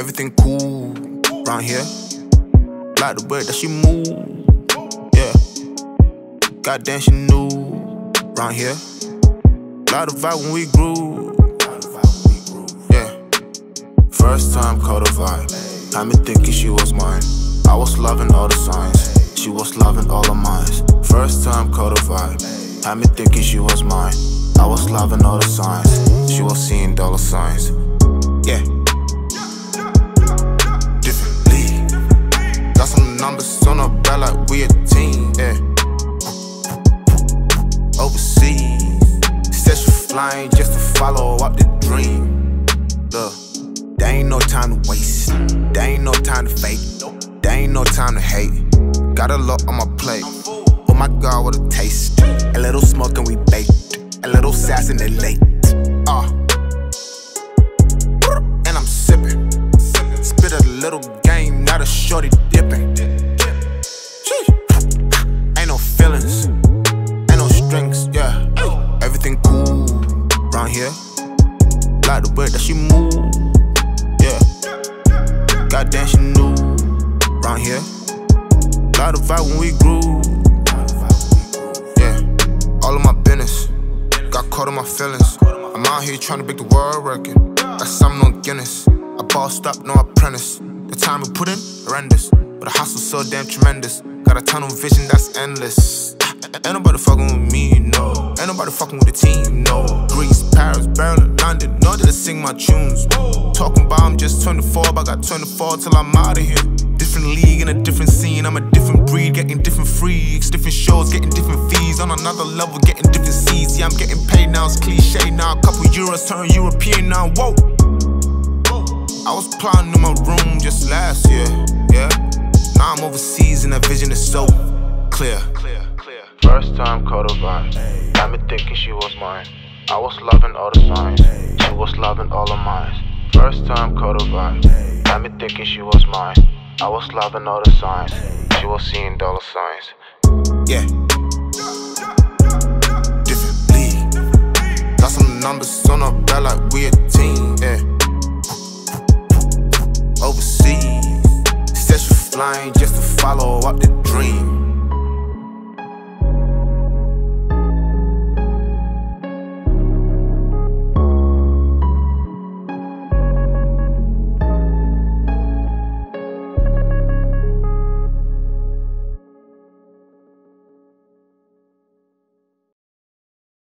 everything cool round here. Like the way that she move, yeah. Goddamn, she knew round here. Like the vibe when we grew, yeah. First time caught a vibe, had me thinking she was mine. I was loving all the signs, she was loving all of mine. First time caught a vibe, had me thinking she was mine. I was loving all the signs, she was seeing dollar signs, yeah. Follow up the dream. Look, there ain't no time to waste, there ain't no time to fake, there ain't no time to hate. Got a lot on my plate. Oh my god, what a taste. A little smoke and we baked. A little sass in the late. Ah. And I'm sipping. Spit a little game, not a shorty dipping. Move, yeah. Goddamn, she knew round here. Like the vibe when we grew, yeah. All of my business, got caught in my feelings. I'm out here trying to break the world record. Got something on Guinness. I bossed up, no apprentice. The time we put in, horrendous. But the hustle so damn tremendous. Got a tunnel vision that's endless. Ain't nobody fucking with me, no. Ain't nobody fucking with the team, no. Greece, Paris, Berlin, London, know that I sing my tunes. Talking about I'm just 24, but I got 24 till I'm out of here. Different league and a different scene. I'm a different breed, getting different freaks, different shows, getting different fees. On another level, getting different seats. Yeah, I'm getting paid now, it's cliche now. A couple euros turn European now, whoa. I was plotting in my room just last year, yeah. Now I'm overseas and that vision is so clear. First time caught a vibe, had me thinking she was mine. I was loving all the signs, she was loving all of mine. First time caught a vibe, had me thinking she was mine. I was loving all the signs, she was seeing dollar signs. Yeah. Different league, got some numbers on her back like we a team, yeah. Overseas, said she flying just to follow up the dream.